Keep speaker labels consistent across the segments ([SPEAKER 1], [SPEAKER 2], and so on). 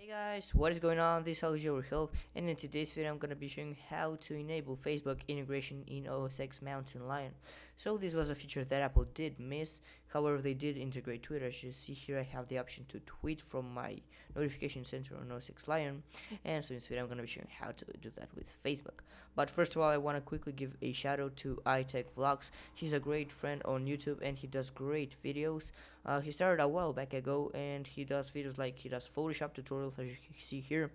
[SPEAKER 1] Hey guys, what is going on? This is your help and in today's video I'm gonna be showing how to enable Facebook integration in OS X Mountain Lion. So this was a feature that Apple did miss, however they did integrate Twitter. As you see here I have the option to tweet from my notification center on OS X Lion and so in this video I'm gonna be showing how to do that with Facebook. But first of all I wanna quickly give a shout out to iTech Vlogs. He's a great friend on YouTube and he does great videos. Uh, he started a while back ago and he does videos like he does Photoshop tutorials tutorials as you see here.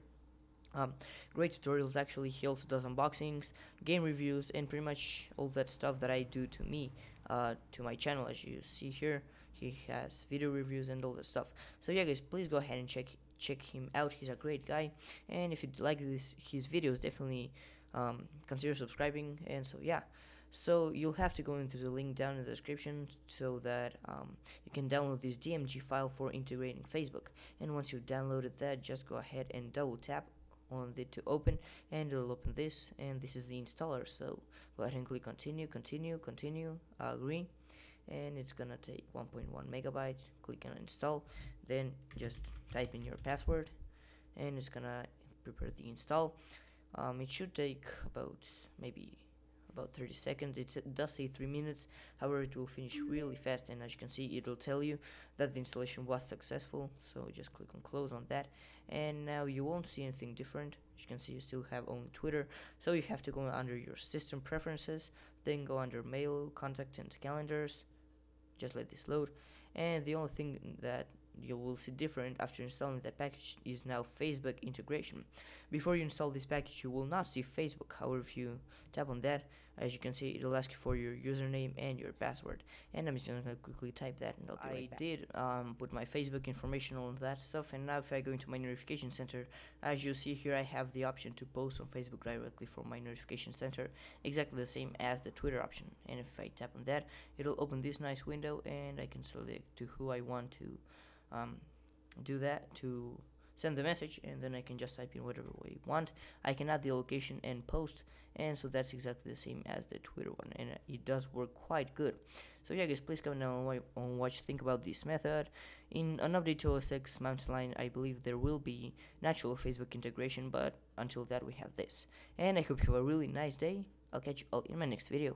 [SPEAKER 1] Um, great tutorials actually he also does unboxings game reviews and pretty much all that stuff that I do to me uh, to my channel as you see here. He has video reviews and all that stuff. So yeah guys please go ahead and check check him out. He's a great guy. And if you like this his videos definitely um, consider subscribing. And so yeah. So you'll have to go into the link down in the description so that um, you can download this DMG file for integrating Facebook. And once you've downloaded that, just go ahead and double tap on it to open and it'll open this and this is the installer. So go ahead and click continue continue continue agree and it's gonna take 1.1 megabyte. Click on install then just type in your password and it's gonna prepare the install. Um, it should take about maybe about 30 seconds. It does say 3 minutes. However it will finish really fast and as you can see it will tell you that the installation was successful. So just click on close on that. And now you won't see anything different. As you can see you still have only Twitter. So you have to go under your system preferences then go under mail contact and calendars. Just let this load. And the only thing that you will see different after installing that package is now Facebook integration. Before you install this package you will not see Facebook, however if you tap on that, as you can see it'll ask you for your username and your password and I'm just gonna quickly type that and I'll be I right back. did um, put my Facebook information on that stuff and now if I go into my notification center, as you see here I have the option to post on Facebook directly from my notification center, exactly the same as the Twitter option and if I tap on that it'll open this nice window and I can select to who I want to um, do that to send the message and then I can just type in whatever way I want. I can add the location and post and so that's exactly the same as the Twitter one and it does work quite good. So yeah guys please comment down on what you think about this method. In an update to OS X Mountain Lion I believe there will be natural Facebook integration but until that we have this. And I hope you have a really nice day. I'll catch you all in my next video.